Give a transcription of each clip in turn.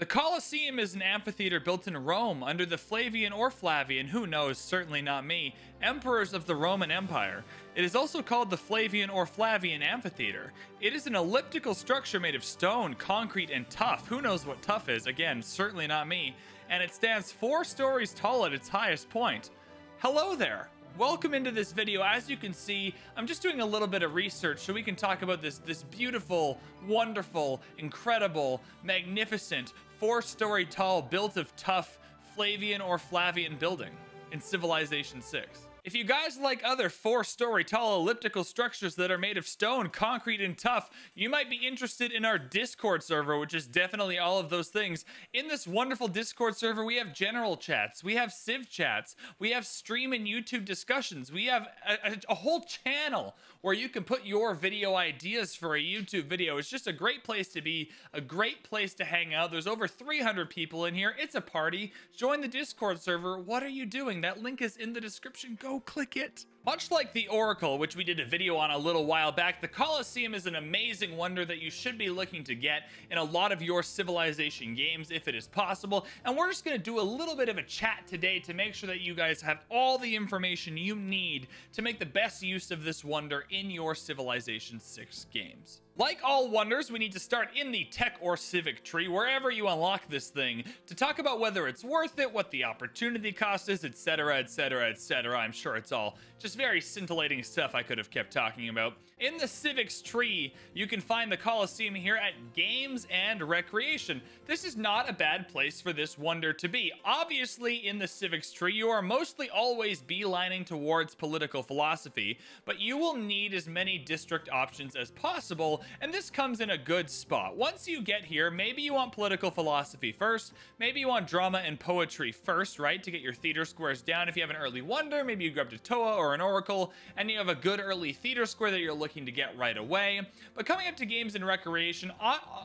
The Colosseum is an amphitheater built in Rome under the Flavian or Flavian, who knows, certainly not me, emperors of the Roman Empire. It is also called the Flavian or Flavian Amphitheater. It is an elliptical structure made of stone, concrete, and tuff. Who knows what tuff is? Again, certainly not me. And it stands four stories tall at its highest point. Hello there! Welcome into this video. As you can see, I'm just doing a little bit of research so we can talk about this, this beautiful, wonderful, incredible, magnificent, four-story tall, built of tuff Flavian or Flavian building in Civilization 6. If you guys like other four-story tall elliptical structures that are made of stone, concrete, and tuff, you might be interested in our Discord server, which is definitely all of those things. In this wonderful Discord server, we have general chats, we have Civ chats, we have stream and YouTube discussions, we have a, a, a whole channel where you can put your video ideas for a YouTube video. It's just a great place to be, a great place to hang out. There's over 300 people in here. It's a party. Join the Discord server. What are you doing? That link is in the description. Go click it. Much like the Oracle, which we did a video on a little while back, the Colosseum is an amazing wonder that you should be looking to get in a lot of your Civilization games if it is possible. And we're just going to do a little bit of a chat today to make sure that you guys have all the information you need to make the best use of this wonder in your Civilization 6 games. Like all wonders, we need to start in the tech or civic tree, wherever you unlock this thing, to talk about whether it's worth it, what the opportunity cost is, etc, etc, etc. I'm sure it's all just very scintillating stuff I could have kept talking about. In the civics tree, you can find the Colosseum here at Games and Recreation. This is not a bad place for this wonder to be. Obviously, in the civics tree, you are mostly always beelining towards political philosophy, but you will need as many district options as possible and this comes in a good spot. Once you get here, maybe you want political philosophy first, maybe you want drama and poetry first, right, to get your theater squares down. If you have an early wonder, maybe you grab a Toa or an Oracle, and you have a good early theater square that you're looking to get right away. But coming up to games and recreation,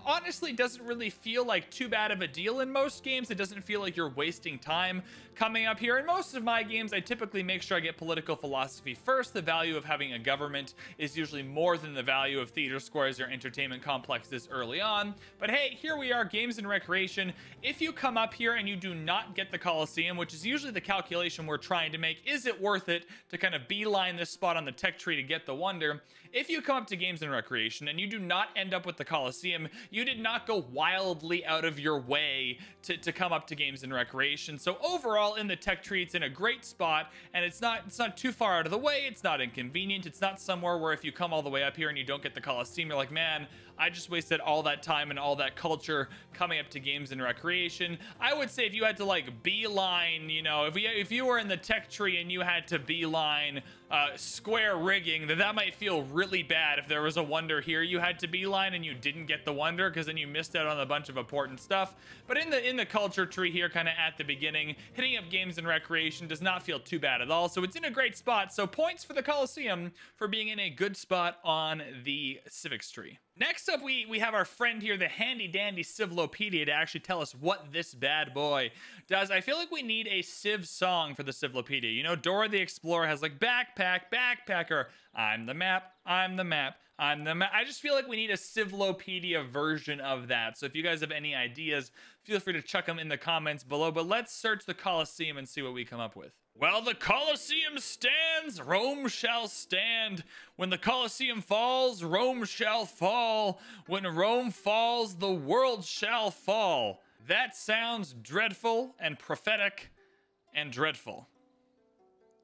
honestly doesn't really feel like too bad of a deal in most games. It doesn't feel like you're wasting time coming up here. In most of my games, I typically make sure I get political philosophy first. The value of having a government is usually more than the value of theater squares or entertainment complexes early on. But hey, here we are, games and recreation. If you come up here and you do not get the Coliseum, which is usually the calculation we're trying to make, is it worth it to kind of beeline this spot on the tech tree to get the wonder? If you come up to games and recreation and you do not end up with the Coliseum, you did not go wildly out of your way to, to come up to games and recreation. So overall in the tech tree, it's in a great spot and it's not, it's not too far out of the way. It's not inconvenient. It's not somewhere where if you come all the way up here and you don't get the Coliseum, you're like, man, I just wasted all that time and all that culture coming up to games and recreation. I would say if you had to like beeline, you know, if, we, if you were in the tech tree and you had to beeline uh, square rigging, that that might feel really bad if there was a wonder here you had to beeline and you didn't get the wonder because then you missed out on a bunch of important stuff. But in the in the culture tree here, kind of at the beginning, hitting up games and recreation does not feel too bad at all. So it's in a great spot. So points for the Coliseum for being in a good spot on the civics tree. Next up, we, we have our friend here, the handy dandy Civlopedia, to actually tell us what this bad boy does. I feel like we need a Civ song for the Civlopedia. You know, Dora the Explorer has like backpack, backpacker, I'm the map, I'm the map, I'm the map. I just feel like we need a Civlopedia version of that. So if you guys have any ideas, feel free to chuck them in the comments below. But let's search the Colosseum and see what we come up with. While the Colosseum stands, Rome shall stand. When the Colosseum falls, Rome shall fall. When Rome falls, the world shall fall. That sounds dreadful and prophetic and dreadful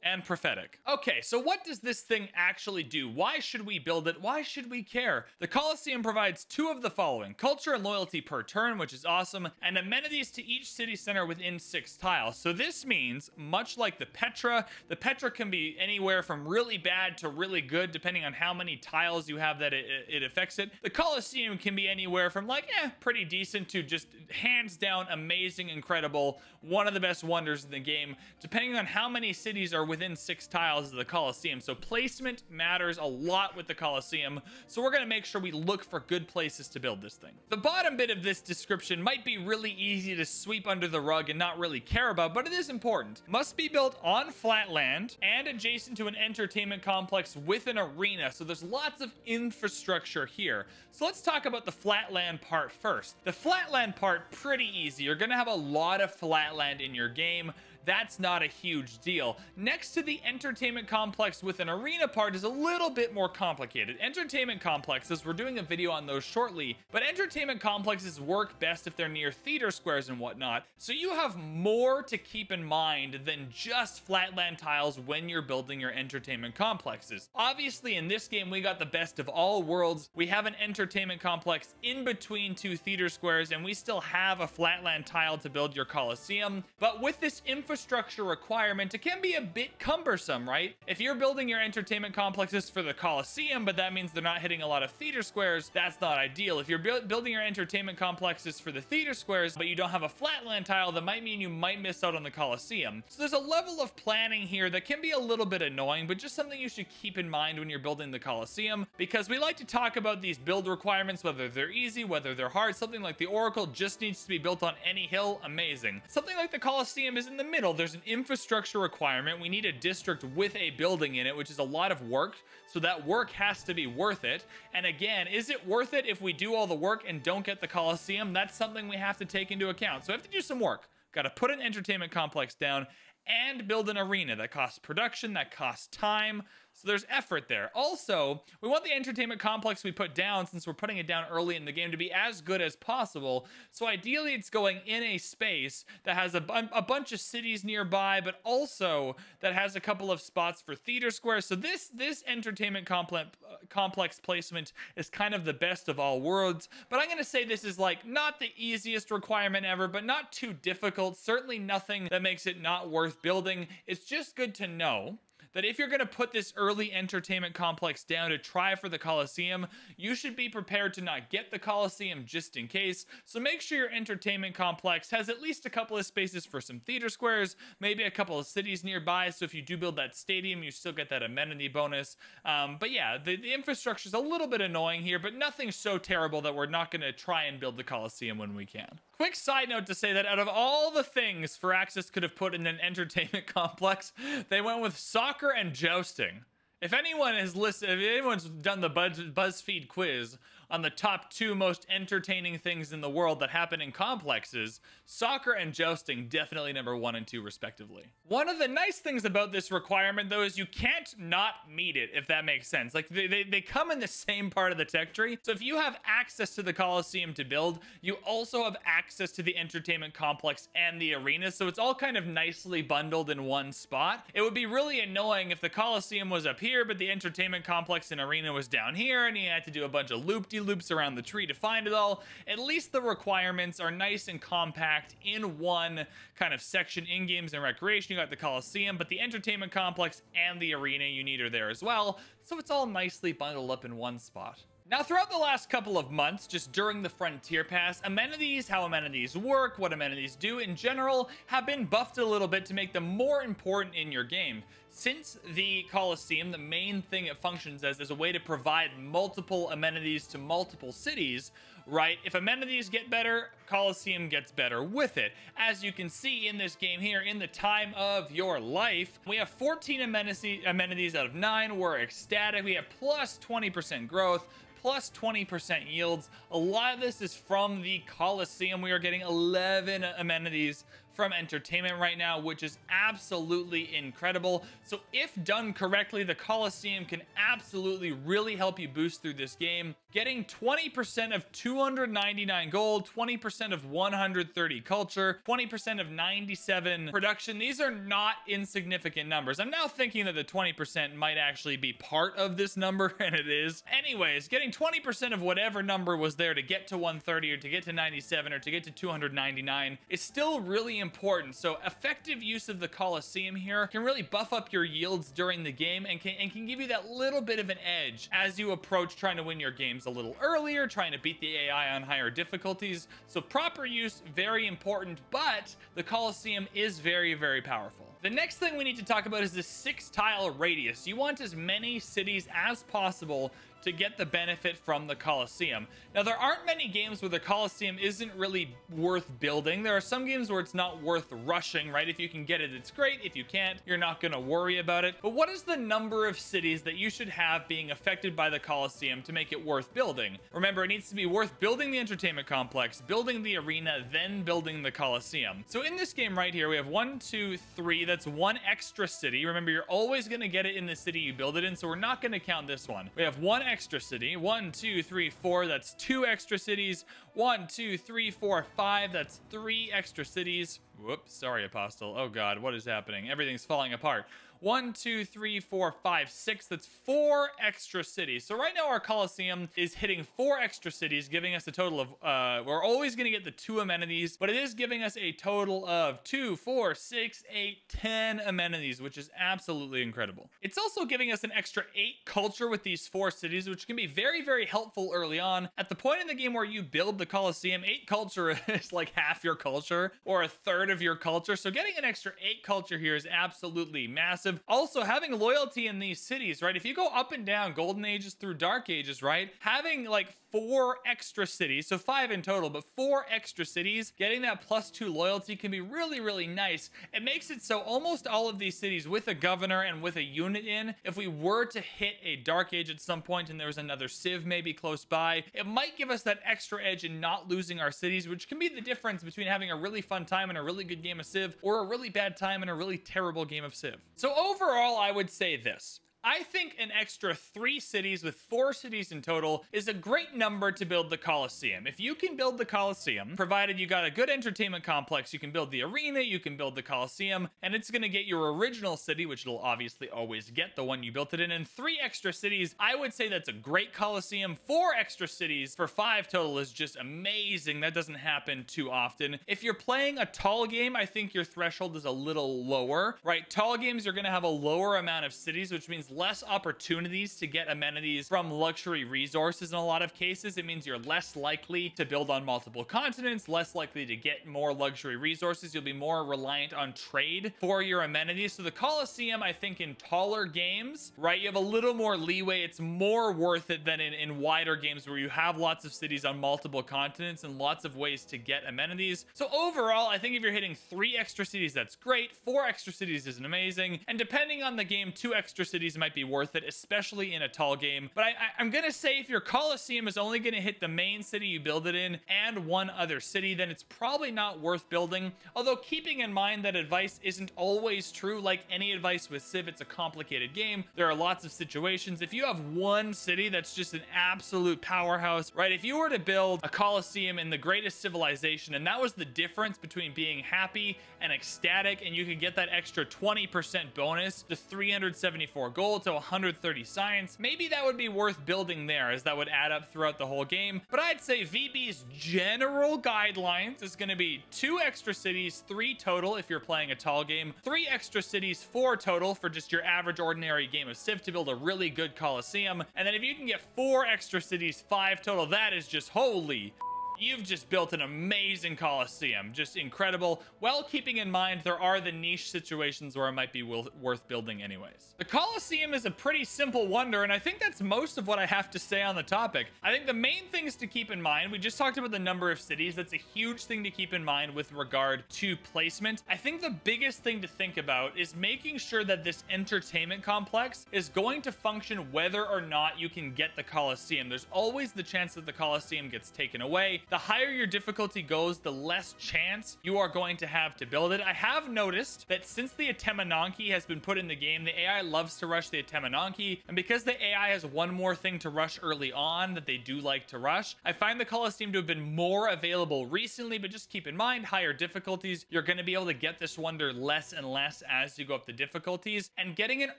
and prophetic. Okay, so what does this thing actually do? Why should we build it? Why should we care? The Colosseum provides two of the following, culture and loyalty per turn, which is awesome, and amenities to each city center within six tiles. So this means, much like the Petra, the Petra can be anywhere from really bad to really good, depending on how many tiles you have that it, it affects it. The Colosseum can be anywhere from like, eh, pretty decent to just hands down amazing, incredible, one of the best wonders in the game, depending on how many cities are within six tiles of the Colosseum. So placement matters a lot with the Colosseum. So we're going to make sure we look for good places to build this thing. The bottom bit of this description might be really easy to sweep under the rug and not really care about, but it is important. Must be built on flat land and adjacent to an entertainment complex with an arena. So there's lots of infrastructure here. So let's talk about the flatland part first. The flatland part, pretty easy. You're going to have a lot of flatland in your game that's not a huge deal. Next to the entertainment complex with an arena part is a little bit more complicated. Entertainment complexes, we're doing a video on those shortly, but entertainment complexes work best if they're near theater squares and whatnot. So you have more to keep in mind than just flatland tiles when you're building your entertainment complexes. Obviously, in this game, we got the best of all worlds. We have an entertainment complex in between two theater squares, and we still have a flatland tile to build your Coliseum. But with this info infrastructure requirement, it can be a bit cumbersome, right? If you're building your entertainment complexes for the Coliseum, but that means they're not hitting a lot of theater squares, that's not ideal. If you're bu building your entertainment complexes for the theater squares, but you don't have a flatland tile, that might mean you might miss out on the Coliseum. So there's a level of planning here that can be a little bit annoying, but just something you should keep in mind when you're building the Coliseum, because we like to talk about these build requirements, whether they're easy, whether they're hard. Something like the Oracle just needs to be built on any hill, amazing. Something like the Coliseum is in the middle there's an infrastructure requirement. We need a district with a building in it, which is a lot of work. So that work has to be worth it. And again, is it worth it if we do all the work and don't get the Coliseum? That's something we have to take into account. So we have to do some work. Got to put an entertainment complex down and build an arena that costs production, that costs time. So there's effort there. Also, we want the entertainment complex we put down, since we're putting it down early in the game, to be as good as possible. So ideally, it's going in a space that has a, a bunch of cities nearby, but also that has a couple of spots for theater squares. So this this entertainment complex complex placement is kind of the best of all worlds. But I'm gonna say this is like not the easiest requirement ever, but not too difficult. Certainly nothing that makes it not worth building. It's just good to know that if you're going to put this early entertainment complex down to try for the Coliseum, you should be prepared to not get the Coliseum just in case. So make sure your entertainment complex has at least a couple of spaces for some theater squares, maybe a couple of cities nearby. So if you do build that stadium, you still get that amenity bonus. Um, but yeah, the, the infrastructure is a little bit annoying here, but nothing so terrible that we're not going to try and build the Coliseum when we can. Quick side note to say that out of all the things Firaxis could have put in an entertainment complex, they went with soccer and jousting. If anyone has listened, if anyone's done the Buzz, BuzzFeed quiz on the top two most entertaining things in the world that happen in complexes, soccer and jousting definitely number one and two respectively. One of the nice things about this requirement though is you can't not meet it, if that makes sense. Like they, they, they come in the same part of the tech tree. So if you have access to the Coliseum to build, you also have access to the entertainment complex and the arena. So it's all kind of nicely bundled in one spot. It would be really annoying if the Coliseum was up here, but the entertainment complex and arena was down here and you had to do a bunch of loop-de loops around the tree to find it all. At least the requirements are nice and compact in one kind of section in games and recreation. You got the Coliseum, but the entertainment complex and the arena you need are there as well. So it's all nicely bundled up in one spot. Now, throughout the last couple of months, just during the Frontier Pass, amenities, how amenities work, what amenities do in general, have been buffed a little bit to make them more important in your game. Since the Coliseum, the main thing it functions as is a way to provide multiple amenities to multiple cities, right? If amenities get better, Coliseum gets better with it. As you can see in this game here, in the time of your life, we have 14 amenities out of 9. We're ecstatic. We have plus 20% growth, plus 20% yields. A lot of this is from the Coliseum. We are getting 11 amenities from entertainment right now, which is absolutely incredible. So if done correctly, the Coliseum can absolutely really help you boost through this game. Getting 20% of 299 gold, 20% of 130 culture, 20% of 97 production. These are not insignificant numbers. I'm now thinking that the 20% might actually be part of this number, and it is. Anyways, getting 20% of whatever number was there to get to 130 or to get to 97 or to get to 299 is still really important. So effective use of the Coliseum here can really buff up your yields during the game and can, and can give you that little bit of an edge as you approach trying to win your games a little earlier, trying to beat the AI on higher difficulties. So proper use, very important, but the Coliseum is very, very powerful. The next thing we need to talk about is the six tile radius. You want as many cities as possible to get the benefit from the Colosseum. Now, there aren't many games where the Colosseum isn't really worth building. There are some games where it's not worth rushing, right? If you can get it, it's great. If you can't, you're not going to worry about it. But what is the number of cities that you should have being affected by the Colosseum to make it worth building? Remember, it needs to be worth building the entertainment complex, building the arena, then building the Colosseum. So in this game right here, we have one, two, three. That's one extra city. Remember, you're always going to get it in the city you build it in, so we're not going to count this one. We have one extra city. One, two, three, four. That's two extra cities. One, two, three, four, five. That's three extra cities. Whoops. Sorry, Apostle. Oh, God. What is happening? Everything's falling apart. One, two, three, four, five, six. That's four extra cities. So right now our Coliseum is hitting four extra cities, giving us a total of, uh, we're always going to get the two amenities, but it is giving us a total of two, four, six, eight, ten amenities, which is absolutely incredible. It's also giving us an extra eight culture with these four cities, which can be very, very helpful early on. At the point in the game where you build the Coliseum, eight culture is like half your culture or a third of your culture. So getting an extra eight culture here is absolutely massive. Also, having loyalty in these cities, right? If you go up and down Golden Ages through Dark Ages, right? Having like four extra cities, so five in total, but four extra cities, getting that plus two loyalty can be really, really nice. It makes it so almost all of these cities with a governor and with a unit in, if we were to hit a Dark Age at some point and there was another Civ maybe close by, it might give us that extra edge in not losing our cities, which can be the difference between having a really fun time and a really good game of Civ or a really bad time and a really terrible game of Civ. So overall, I would say this. I think an extra three cities with four cities in total is a great number to build the Coliseum. If you can build the Coliseum, provided you got a good entertainment complex, you can build the arena, you can build the Coliseum, and it's going to get your original city, which it'll obviously always get, the one you built it in, and three extra cities, I would say that's a great Coliseum. Four extra cities for five total is just amazing. That doesn't happen too often. If you're playing a tall game, I think your threshold is a little lower, right? Tall games, you're going to have a lower amount of cities, which means less opportunities to get amenities from luxury resources in a lot of cases. It means you're less likely to build on multiple continents, less likely to get more luxury resources. You'll be more reliant on trade for your amenities. So the Colosseum, I think in taller games, right, you have a little more leeway. It's more worth it than in, in wider games where you have lots of cities on multiple continents and lots of ways to get amenities. So overall, I think if you're hitting three extra cities, that's great. Four extra cities is amazing. And depending on the game, two extra cities might be worth it, especially in a tall game. But I, am going to say if your Coliseum is only going to hit the main city you build it in and one other city, then it's probably not worth building. Although keeping in mind that advice isn't always true, like any advice with Civ, it's a complicated game. There are lots of situations. If you have one city that's just an absolute powerhouse, right? If you were to build a Coliseum in the greatest civilization, and that was the difference between being happy and ecstatic, and you could get that extra 20% bonus to 374 gold to 130 science, maybe that would be worth building there as that would add up throughout the whole game. But I'd say VB's general guidelines is going to be two extra cities, three total if you're playing a tall game, three extra cities, four total for just your average ordinary game of Civ to build a really good Coliseum. And then if you can get four extra cities, five total, that is just holy you've just built an amazing Coliseum. Just incredible. Well, keeping in mind there are the niche situations where it might be worth building anyways. The Coliseum is a pretty simple wonder, and I think that's most of what I have to say on the topic. I think the main things to keep in mind, we just talked about the number of cities. That's a huge thing to keep in mind with regard to placement. I think the biggest thing to think about is making sure that this entertainment complex is going to function whether or not you can get the Coliseum. There's always the chance that the Coliseum gets taken away the higher your difficulty goes, the less chance you are going to have to build it. I have noticed that since the Etemenanki has been put in the game, the AI loves to rush the Etemenanki, and because the AI has one more thing to rush early on that they do like to rush, I find the Colosseum to have been more available recently, but just keep in mind, higher difficulties, you're going to be able to get this wonder less and less as you go up the difficulties, and getting an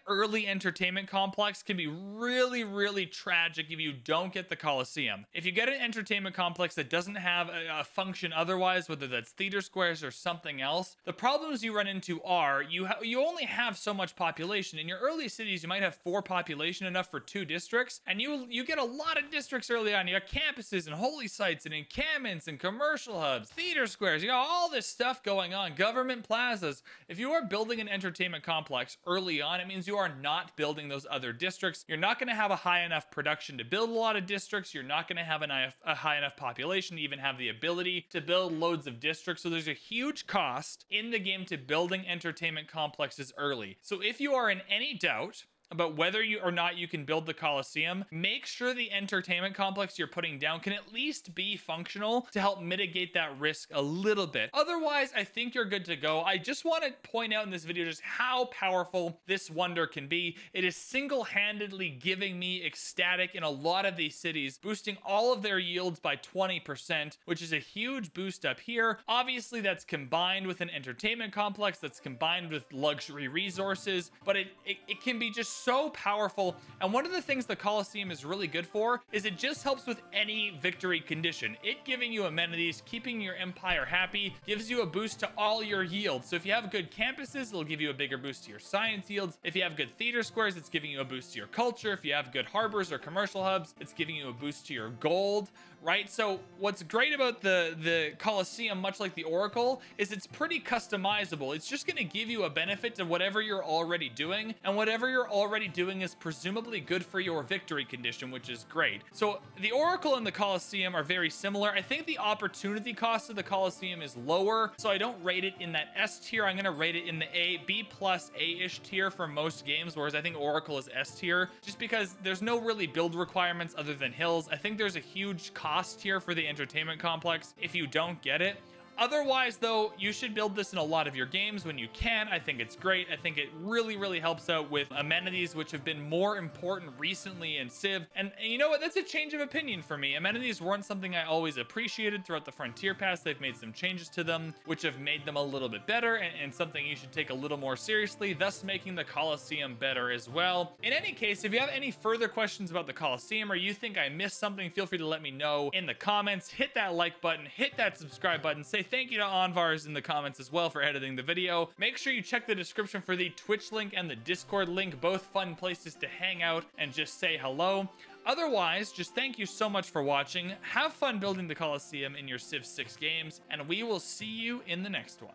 early entertainment complex can be really, really tragic if you don't get the Colosseum. If you get an entertainment complex that doesn't have a, a function otherwise, whether that's theater squares or something else, the problems you run into are you ha- you only have so much population. In your early cities, you might have four population enough for two districts, and you you get a lot of districts early on. You got campuses and holy sites and encampments and commercial hubs, theater squares. You got all this stuff going on. Government plazas. If you are building an entertainment complex early on, it means you are not building those other districts. You're not going to have a high enough production to build a lot of districts. You're not going to have an, a high enough population to even have the ability to build loads of districts. So there's a huge cost in the game to building entertainment complexes early. So if you are in any doubt, about whether you or not you can build the Coliseum, make sure the entertainment complex you're putting down can at least be functional to help mitigate that risk a little bit. Otherwise, I think you're good to go. I just want to point out in this video just how powerful this wonder can be. It is single-handedly giving me ecstatic in a lot of these cities, boosting all of their yields by 20%, which is a huge boost up here. Obviously, that's combined with an entertainment complex, that's combined with luxury resources, but it, it, it can be just so powerful. And one of the things the Coliseum is really good for is it just helps with any victory condition. It giving you amenities, keeping your empire happy, gives you a boost to all your yields. So if you have good campuses, it'll give you a bigger boost to your science yields. If you have good theater squares, it's giving you a boost to your culture. If you have good harbors or commercial hubs, it's giving you a boost to your gold right? So what's great about the the Coliseum, much like the Oracle, is it's pretty customizable. It's just going to give you a benefit to whatever you're already doing, and whatever you're already doing is presumably good for your victory condition, which is great. So the Oracle and the Coliseum are very similar. I think the opportunity cost of the Coliseum is lower, so I don't rate it in that S tier. I'm going to rate it in the A, B plus A-ish tier for most games, whereas I think Oracle is S tier, just because there's no really build requirements other than hills. I think there's a huge cost here for the entertainment complex if you don't get it. Otherwise, though, you should build this in a lot of your games when you can. I think it's great. I think it really, really helps out with amenities, which have been more important recently in Civ. And, and, you know what? That's a change of opinion for me. Amenities weren't something I always appreciated throughout the Frontier Pass. They've made some changes to them, which have made them a little bit better and, and something you should take a little more seriously, thus making the Coliseum better as well. In any case, if you have any further questions about the Coliseum or you think I missed something, feel free to let me know in the comments. Hit that like button, hit that subscribe button, say thank you to Anvars in the comments as well for editing the video. Make sure you check the description for the Twitch link and the Discord link, both fun places to hang out and just say hello. Otherwise, just thank you so much for watching. Have fun building the Coliseum in your Civ 6 games, and we will see you in the next one.